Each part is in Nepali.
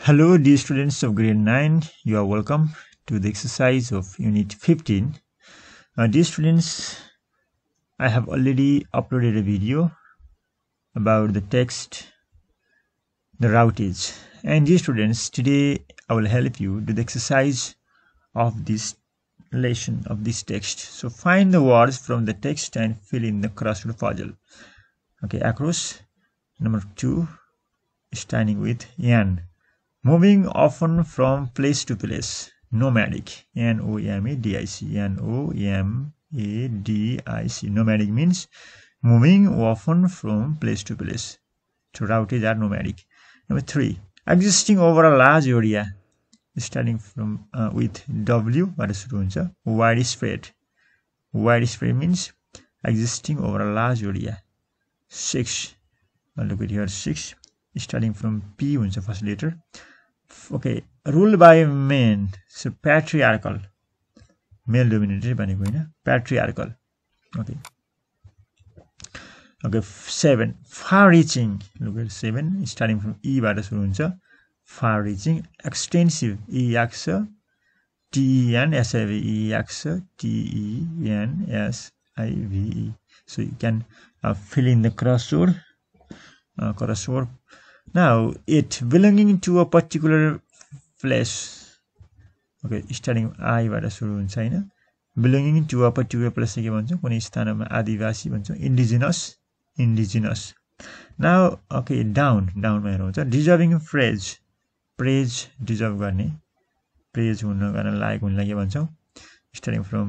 Hello dear students of grade 9, you are welcome to the exercise of unit 15. Uh, dear students, I have already uploaded a video about the text, the routage. And dear students, today I will help you do the exercise of this lesson of this text. So find the words from the text and fill in the crossword puzzle. Okay, across number 2 standing with Yan moving often from place to place nomadic n o m a d i c n o m a d i c nomadic means moving often from place to place to routage are nomadic number 3 existing over a large area starting from uh, with w बाट सुरु हुन्छ widespread means existing over a large area 6 look at here 6 starting from p हुन्छ first letter ruled by men so patriarchal male dominated भनेको होइन patriarchal okay okay seven far reaching look at seven starting from e बाट सुरु हुन्छ far reaching extensive e x t e n s i v e x t e n s i now it belonging to a particular place. Okay starting आईबाट सुरु हुन्छ होइन belonging to a particular place के भन्छौँ कुनै स्थानमा आदिवासी भन्छौँ इन्डिजिनस इन्डिजिनस न ओके डाउन डाउनमा हेर्नु हुन्छ डिजर्भिङ फ्रेज प्रेज डिजर्भ गर्ने। प्रेज हुन गर्न लागेको हुनलाई के भन्छौँ। स्टार्टिङ फ्रम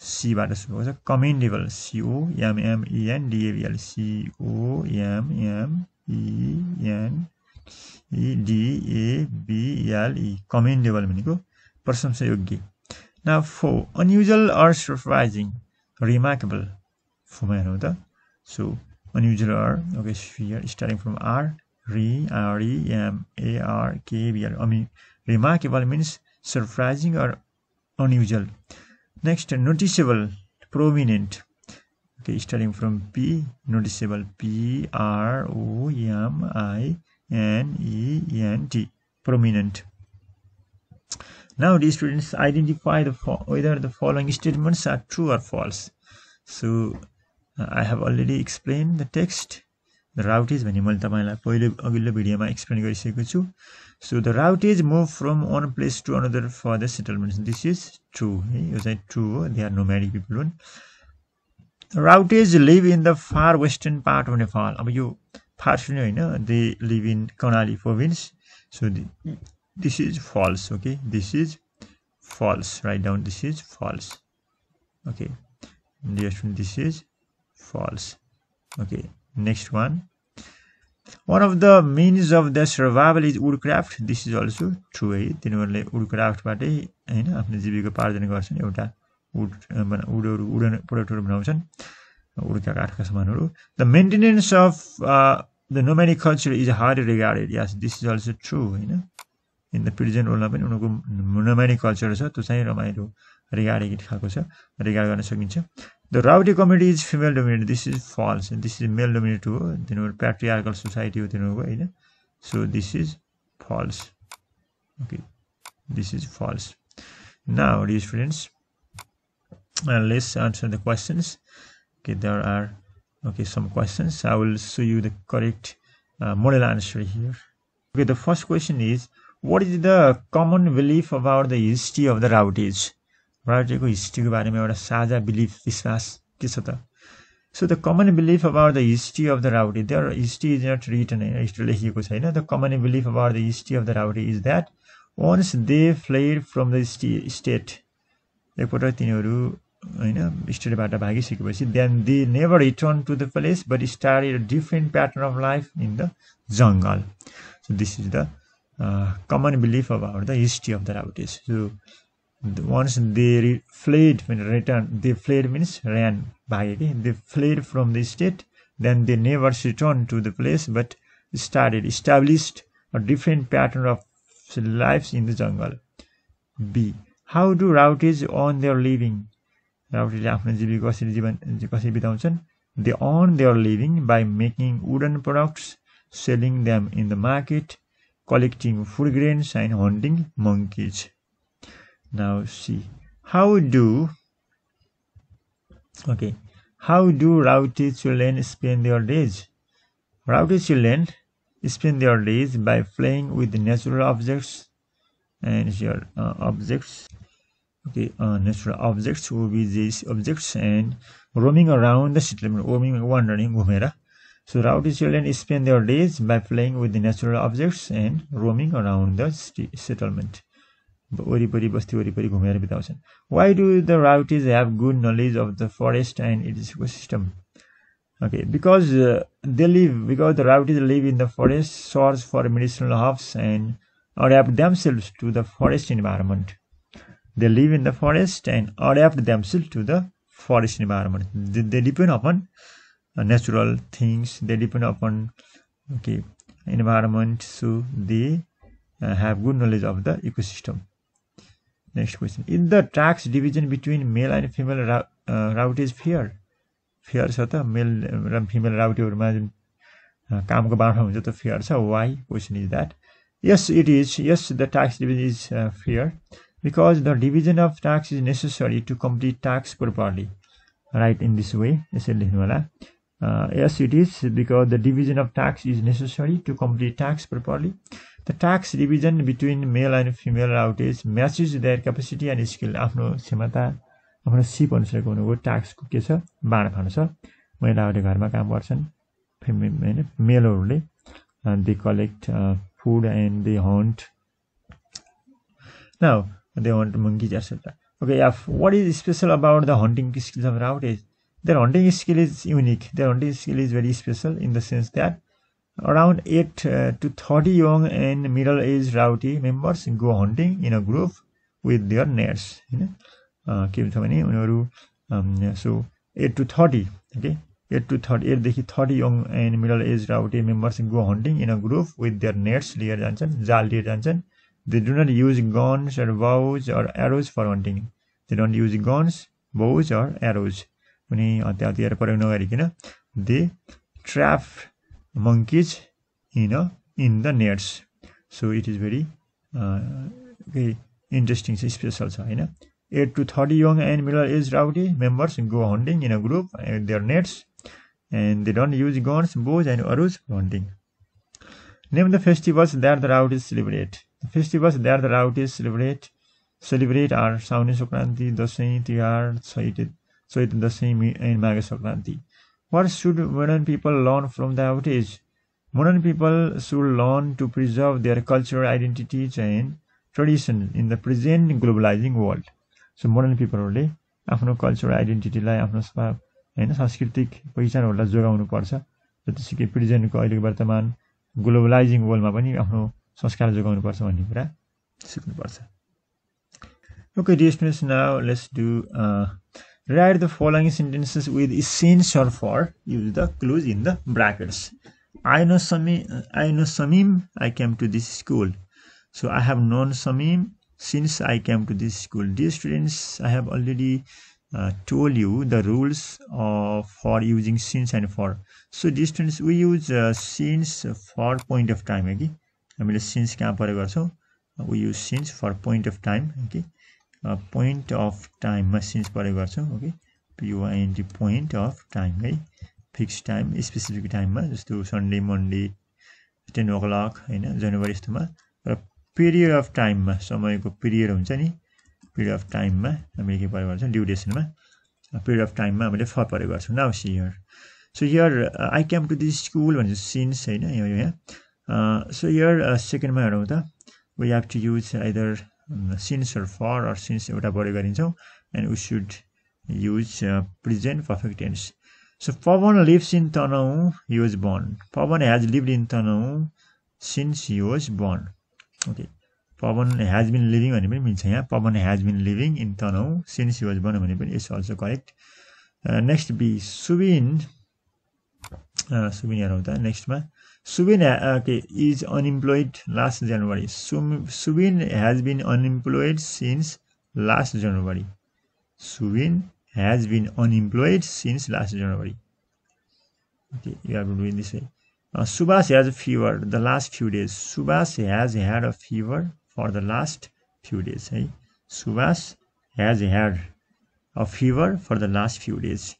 सीबाट सुरु हुन्छ commendable C O M M E N D A B L C O M M E N E D A B L E commendable भनेको प्रशंसायोग्य न फो अनयुजल अर सरप्राइजिङ रिमार्केबल फोमा हेरौँ त। So unusual or okay sphere starting from R re R E M A R K B L अनि remarkable means surprising or unusual next noticeable prominent okay starting from p noticeable p r o m i n e n t prominent now these students identify the whether the following statements are true or false so uh, i have already explained the text the route is भने मैले तपाईँलाई पहिलो अघिल्लो भिडियोमा एक्सप्लेन गरिसकेको छु so the Raute is move from one place to another for the settlement this is true है यो चाहिँ ट्रु हो दे आर नोम्याडिक पिपल हुन् Rautes live in the far western part of Nepal अब यो फार सुन्यो होइन? They live in Karnali province so this is false okay this is false right down this is false okay this is false okay next one one of the means of the survival is woodcraft this is also true है तिनीहरूले वुडक्राफ्टबाटै होइन आफ्नो जीविकोपार्जन गर्छन् एउटा वुड वुडहरू वुडन प्रडक्टहरू बनाउँछन् उडका काठका सामानहरू the maintenance of the nomadic culture is hard regarded as this is also true होइन इन द प्रिजेन्ट रोलमा पनि उनीहरूको नोमेनिक कल्चर छ त्यो चाहिँ रमाइलो रिगार्डेड खालको छ रिगार्ड गर्न सकिन्छ the Rauti community is female dominate this is false this is male dominate हो तिनीहरू प्याट्रियार्कल सोसाइटी हो तिनीहरूको होइन so this is false okay this is false now students uh, let's answer the questions okay there are okay some questions i will show you the correct uh, model answer here okay the first question is what is the common belief about the history of the routage routage history ko barema euta saja belief vishwas ke cha ta so the common belief about the history of the routage there history is not written history lekhieko chaina the common belief about the history of the routage is that once they fled from the state एकपल्ट तिनीहरू होइन स्टडीबाट भागिसकेपछि then they never return to the place but start a different pattern of life in the jungle so this is the common belief about the history of the Rautes so once they fled return they fled means ran भागे कि they fled from the state then they never return to the place but started established a different pattern of life in the jungle be how do Rautes earn their living राउटीले आफ्नो जीविका कसरी जीवन कसरी बिताउँछन् they earn their living by making wooden products selling them in the market collecting food grains and hunting monkeys. Now see how do okay how do rowdy children spend their days? Rowdy children spend their days by playing with natural objects and here uh, objects okay uh, natural objects will be these objects and roaming around the settlement roaming wandering घुमेर so rowdy children spend their days by playing with the natural objects and roaming around the settlement वरिपरि बस्ती वरिपरि घुमेर बिताउँछन् why do the Rautes have good knowledge of the forest and its ecosystem okay because uh, they live because the rowdies live in the forest source for medicinal herbs and adapt themselves to the forest environment They live in the forest and adapt themselves to the forest environment they, they depend upon uh, natural things they depend upon okay environment so they uh, have good knowledge of the ecosystem Next question. In the tax division between male and female uh, route is fair? Fair छ त मेल र फिमेल राउटीहरूमा जुन कामको बाँडफाँड हुन्छ त्यो फेयर छ why question is that yes it is yes the tax division is fair because the division of tax is necessary to complete tax properly right in this way यसरी लेख्नु होला yes it is because the division of tax is necessary to complete tax properly The tax division between male and female routes matches their capacity and skill. आफ्नो क्षमता आफ्नो सिप अनुसारको हुनुको टास्कको के छ बाँडफाँड छ महिलाहरूले घरमा काम गर्छन् फेमे होइन मेलहरूले they collect food and they hunt now they hunt monkeys etc. Okay, yeah, what is special about the hunting skills of routes? Their hunting skill is unique. Their hunting skill is very special in the sense that Around 8 uh, to 30 young and middle-aged rowdy members go hunting in a group with their nets होइन के हुन्छ भने उनीहरू so eight to thirty okay eight to thirty एटदेखि thirty young and middle age Raute members go hunting in a group with their nets लिएर जान्छन् they do not use guns or bows or arrows for hunting they don't use guns bows or arrows कुनै हतियार हतियार प्रयोग नगरिकन they trap you know in the nets so it is very uh, very interesting special छ होइन eight to thirty young and middle age Rauti members go hunting in a group and their nets and they don't use guns bows and arrows for hunting name the festivals that the rowdies celebrate festivals that the rowdies celebrate celebrate are Saune Sankranti Dashain Tihar Chhath Chait Dashain and Maghe Sankranti What should modern people learn from the outage? Modern people should learn to preserve their cultural identities and tradition in the present globalizing world. So modern पिपलहरूले आफ्नो कल्चरल आइडेन्टिटीलाई आफ्नो होइन सांस्कृतिक पहिचानहरूलाई जोगाउनु पर्छ जतिसुकै प्रेजेन्टको अहिलेको वर्तमान ग्लोबलाइजिङ वर्ल्डमा पनि आफ्नो संस्कार जोगाउनुपर्छ भन्ने कुरा सिक्नुपर्छ। Okay the students now let's do the following sentences with since or for use the clues in the brackets I know Sami I know Samim I came to this school so I have known Samim since I came to this school the students I have already told you the rules for using since and for so the students we use since for point of time है कि हामीले since कहाँ प्रयोग गर्छौँ? We use since for point of time. Okay. Point of टाइममा सिन्स प्रयोग गर्छौँ okay P O I N T point of time है? फिक्स टाइम स्पेसिफिक टाइममा जस्तो Sunday Monday ten o'clock होइन? जनवरी यस्तोमा। र पिरियड अफ टाइममा समयको पिरियड हुन्छ नि? पिरियड अफ टाइममा हामीले के प्रयोग गर्छौँ? ड्युरेसनमा पिरियड अफ टाइममा हामीले फर प्रयोग गर्छौँ। Now see so here I came to this school भन्छ सिन्स होइन? यहाँ। सो हियर सेकेन्डमा हेरौँ त। We have to use either since र फर अर सिन्स एउटा प्रयोग गरिन्छौँ। And we should use present perfect tense so Pawan lives in Tanahu he was born Pawan has lived in Tanahu since he was born okay Pawan has been living भने पनि मिल्छ यहाँ। Pawan has been living in Tanahu since he was born भने पनि it's also correct next B Subin Subin हेरौँ त। नेक्स्टमा Subin uh, okay, is unemployed last January. Subin has been unemployed since last January. Subin has been unemployed since last January. Okay, you have to do it this way. Uh, Subhas has a fever the last few days. Subhas has had a fever for the last few days. Hey? Subhas has had a fever for the last few days.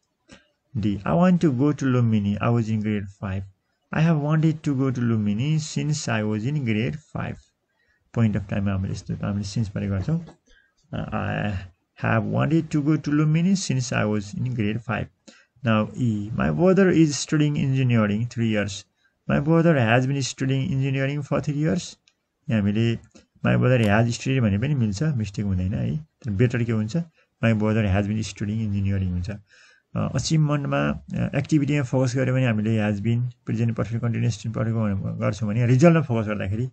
D. I want to go to Lumini. I was in grade 5. I have wanted to go to Lumini since I was in grade 5. Point of time हामीले यस्तो हामीले सिन्स परे गर्छौँ have wanted to go to Lumini since I was in grade 5. Now E. My brother is studying engineering 3 years. My brother has been studying engineering for 3 years. यहाँ हामीले माई ब्रदर ह्याज स्टडी भने पनि मिल्छ मिस्टेक हुँदैन है तर बेटर के हुन्छ my brother has been studying engineering हुन्छ अचिभमेन्टमा एक्टिभिटीमा फोकस गऱ्यो भने हामीले has been present perfect continuous पढेको गर्छौँ भने रिजल्टमा फोकस गर्दाखेरि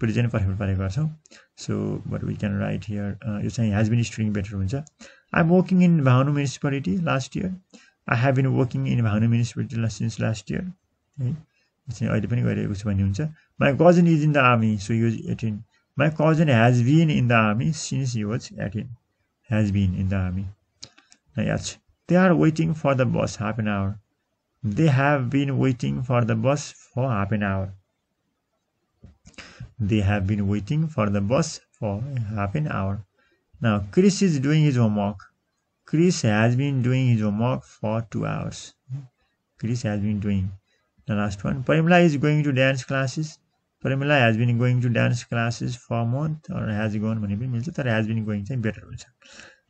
प्रेजेन्ट पर्फेक्ट परेको गर्छौँ। So but we can write here यो चाहिँ हेज बिन स्टुडिङ बेटर हुन्छ। I am working in Bhanu municipality last year I have been working in Bhanu municipality since last year है चाहिँ अहिले पनि गरिरहेको छु भन्ने हुन्छ। My cousin is in the army so use eighteen my cousin has been in the army since you was eighteen has been in the army याद They are waiting for the bus half an hour. They have been waiting for the bus for half an hour. They have been waiting for the bus for half an hour. Now, Chris is doing his homework. Chris has been doing his homework for two hours. Chris has been doing. The last one. Parimla is going to dance classes. Parimla has been going to dance classes for a month or has gone भने पनि मिल्छ तर has been going चाहिँ बेटर हुन्छ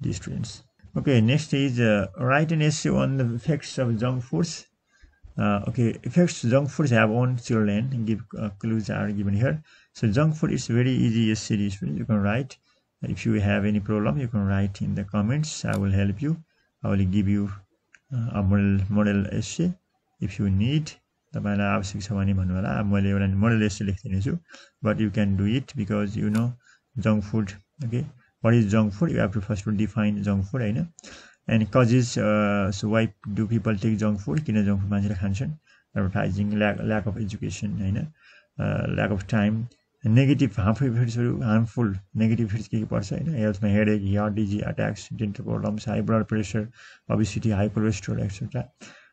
these students. Okay, next is uh, write an essay on the effects of junk foods. Uh, okay, effects junk foods have on children. Give uh, clues are given here. So junk food is very easy essay. You can write. If you have any problem, you can write in the comments. I will help you. I will give you uh, a model model essay if you need. तपाईँलाई आवश्यक छ भने भन्नु होला मैले एउटा model essay लेखिदिनेछु but you can do it because you know junk food okay what is junk food? You have to first define junk food होइन and causes so why do people take junk food किन जङ्क फुड मान्छेले खान्छन्? Advertising lack lack of education होइन lack of time negative harmful इफेक्ट्सहरू harmful negative effects के के पर्छ होइन हेल्थमा headache heart disease attacks dental problems high blood pressure obesity high cholesterol etcetera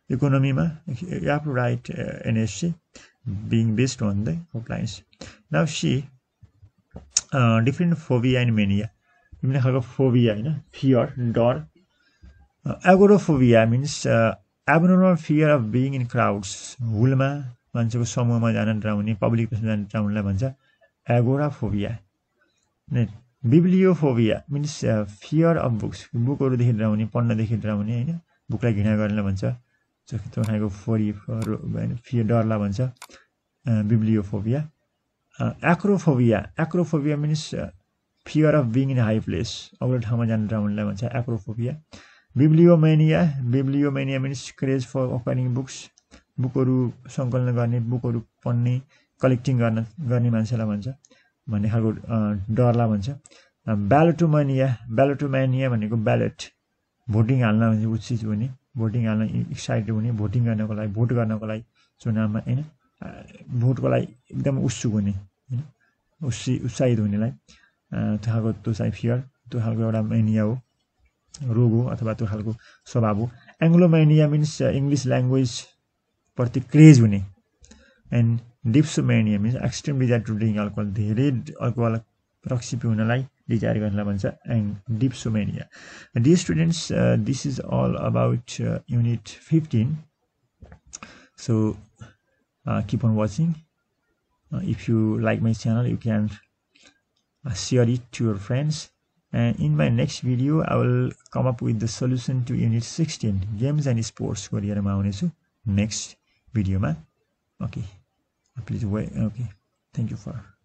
इकोनोमीमा you have to write an essay being based on the outlines now see different phobia and mania विभिन्न खालको फोबिया होइन फियर डर agoraphobia means abnormal fear of being in crowds हुलमा मान्छेको समूहमा जान डराउने पब्लिक प्लेसमा जान डराउनेलाई भन्छ agoraphobia bibliophobia means fear of books बुकहरूदेखि डराउने पढ्नदेखि डराउने होइन बुकलाई घृणा गर्नेलाई भन्छ त्यो खालको फोरी होइन फियर डरलाई भन्छ bibliophobia acrophobia acrophobia means fear of being in high place अग्लो ठाउँमा जानु डराउनेलाई भन्छ acrophobia bibliomania bibliomania means craze for acquiring books बुकहरू सङ्कलन गर्ने बुकहरू पढ्ने कलेक्टिङ गर्न गर्ने मान्छेलाई भन्छ भन्ने खालको डरलाई भन्छ। ब्यालोटोमेनिया ब्यालोटोमेनिया भनेको ब्यालेट भोटिङ हाल्न उत्सित हुने भोटिङ हाल्न एक्साइटेड हुने भोटिङ गर्नको लागि भोट गर्नको लागि चुनावमा होइन? भोटको लागि एकदम उत्सुक हुने होइन? उत्सि उत्साहित हुनेलाई। त्यो खालको त्यो चाहिँ फियर त्यो खालको एउटा मेनिया हो रोग हो अथवा त्यो खालको स्वभाव हो। एङ्ग्लोमेनिया मिन्स इङ्ग्लिस ल्याङ्ग्वेज प्रति क्रेज हुने। And dipsomania means extreme desire to drink alcohol धेरै अल्कोहल रक्सी पिउनलाई डिजायर गर्नलाई भन्छ and dipsomania the students this is all about unit fifteen so keep on watching if you like my channel you can share it to your friends. And in my next video i will come up with the solution to unit 16 games and sports career next video ma? Okay. Please wait. Okay. Thank you for